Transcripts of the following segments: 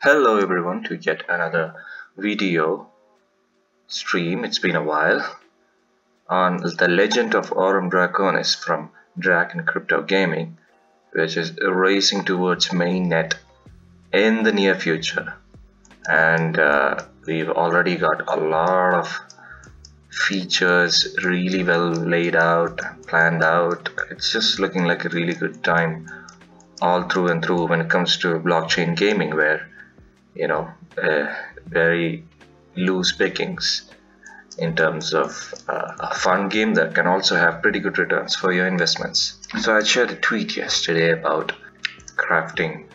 Hello everyone to yet another video stream, it's been a while, on the legend of Aurum Draconis from Dragon Crypto Gaming, which is racing towards mainnet in the near future. And uh, we've already got a lot of features really well laid out, planned out. It's just looking like a really good time all through and through when it comes to blockchain gaming where you know uh, very loose pickings in terms of uh, a fun game that can also have pretty good returns for your investments. So i shared a tweet yesterday about crafting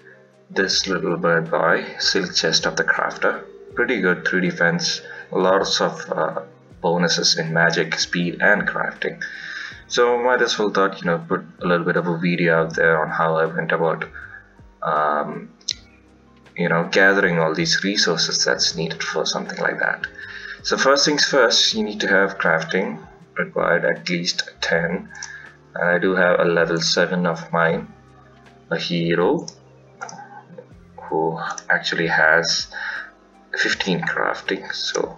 this little bird boy silk chest of the crafter. Pretty good 3d fence lots of uh, bonuses in magic speed and crafting. So might as thought you know put a little bit of a video out there on how I went about um, you know gathering all these resources that's needed for something like that. So first things first you need to have crafting required at least 10 and I do have a level 7 of mine a hero who actually has 15 crafting. So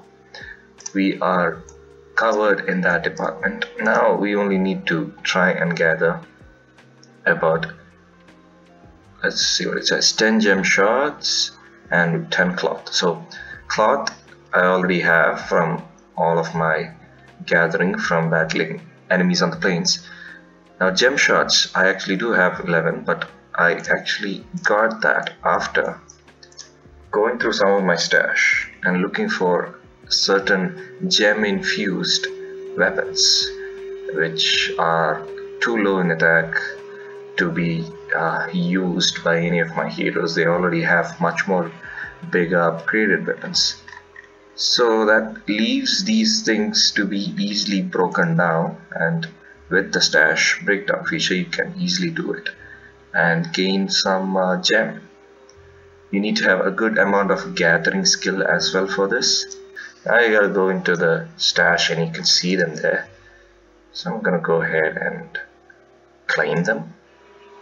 we are covered in that department. Now we only need to try and gather about let's see what it says 10 gem shards and 10 cloth. So cloth I already have from all of my gathering from battling enemies on the plains. Now gem shards I actually do have 11 but I actually got that after going through some of my stash and looking for certain gem infused weapons which are too low in attack to be uh, used by any of my heroes. They already have much more bigger upgraded weapons. So that leaves these things to be easily broken down and with the stash breakdown feature you can easily do it and gain some uh, gem. You need to have a good amount of gathering skill as well for this. You gotta go into the stash and you can see them there. So I'm gonna go ahead and claim them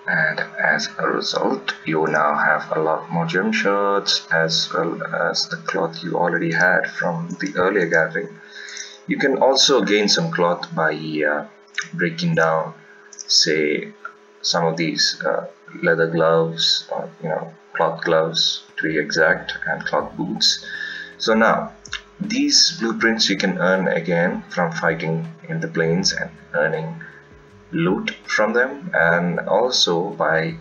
and as a result you now have a lot more gem shards as well as the cloth you already had from the earlier gathering. You can also gain some cloth by uh, breaking down say some of these uh, leather gloves or you know cloth gloves to be exact and cloth boots. So now these blueprints you can earn again from fighting in the plains and earning loot from them and also by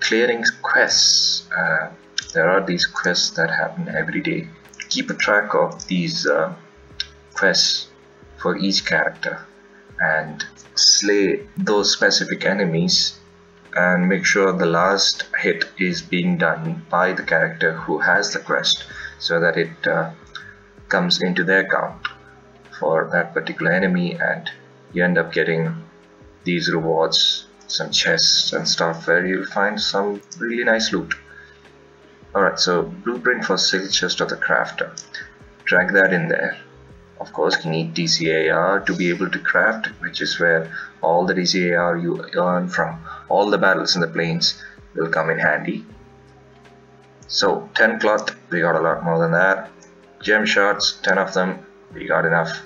clearing quests. Uh, there are these quests that happen every day. Keep a track of these uh, quests for each character and slay those specific enemies and make sure the last hit is being done by the character who has the quest so that it uh, comes into their count for that particular enemy and you end up getting these rewards some chests and stuff where you'll find some really nice loot. Alright so blueprint for silk chest of the crafter. Drag that in there. Of course you need DCAR to be able to craft which is where all the DCAR you earn from all the battles in the plains will come in handy. So 10 cloth we got a lot more than that. Gem shards 10 of them we got enough.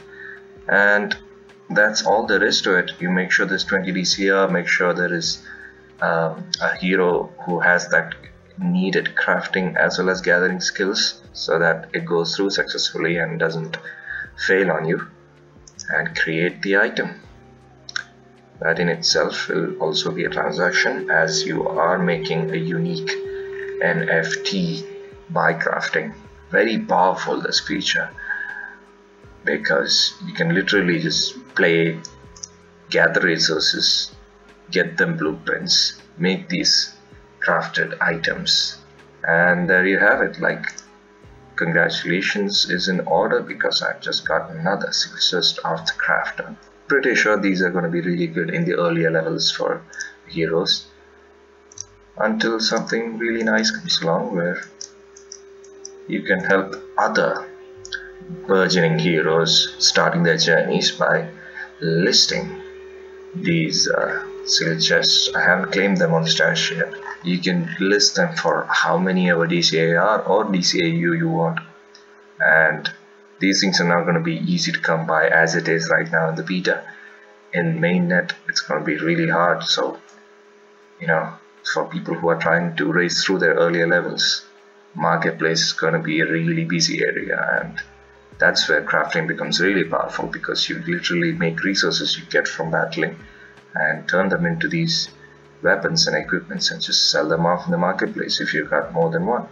And that's all there is to it. You make sure there's 20 DCR make sure there is um, a hero who has that needed crafting as well as gathering skills so that it goes through successfully and doesn't fail on you and create the item. That in itself will also be a transaction as you are making a unique NFT by crafting. Very powerful this feature because you can literally just play gather resources get them blueprints make these crafted items. And there you have it like congratulations is in order because I've just got another success of the crafter pretty sure these are going to be really good in the earlier levels for heroes. Until something really nice comes along where you can help other burgeoning heroes starting their journeys by listing these uh, chests I haven't claimed them on the stash yet. You can list them for how many ever DCAR or DCAU you want. And these things are not going to be easy to come by as it is right now in the beta. In mainnet it's going to be really hard. So you know for people who are trying to race through their earlier levels marketplace is going to be a really busy area and that's where crafting becomes really powerful because you literally make resources you get from battling and turn them into these weapons and equipments and just sell them off in the marketplace if you've got more than one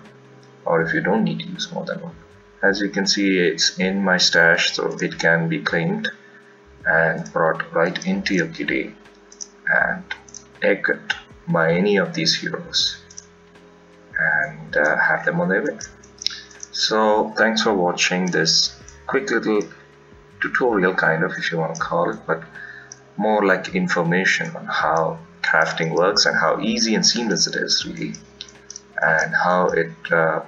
or if you don't need to use more than one. As you can see it's in my stash so it can be claimed and brought right into your kitty and equipped by any of these heroes and uh, have them on their way so thanks for watching this quick little tutorial kind of if you want to call it but more like information on how crafting works and how easy and seamless it is really and how it uh,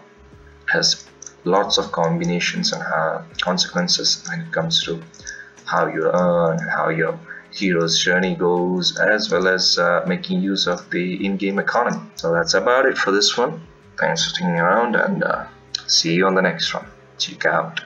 has lots of combinations and uh, consequences when it comes to how you earn how your hero's journey goes as well as uh, making use of the in-game economy. So that's about it for this one. Thanks for sticking around and uh, see you on the next one. Check out